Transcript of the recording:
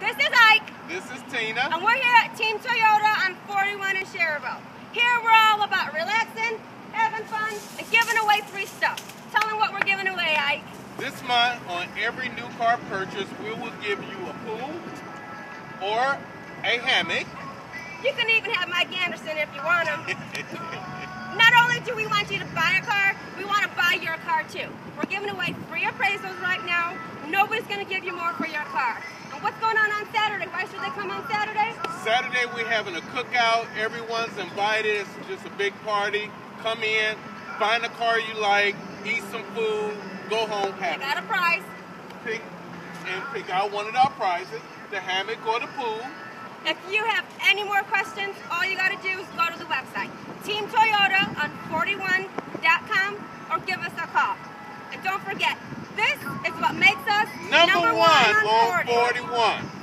This is Ike, This is Tina. and we're here at Team Toyota on 41 in Schererville. Here we're all about relaxing, having fun, and giving away free stuff. Tell them what we're giving away, Ike. This month, on every new car purchase, we will give you a pool or a hammock. You can even have Mike Anderson if you want him. Not only do we want you to buy a car, we want to buy your car too. We're giving away free appraisals right now. Nobody's going to give you more for your car. And what's going on on Saturday? Why should they come on Saturday? We're having a cookout. Everyone's invited. It's just a big party. Come in, find a car you like, eat some food, go home happy. got a prize. Pick and pick out one of our prizes, the hammock or the pool. If you have any more questions, all you got to do is go to the website, Team Toyota on 41.com, or give us a call. And don't forget, this is what makes us Number, one on on 40. 41.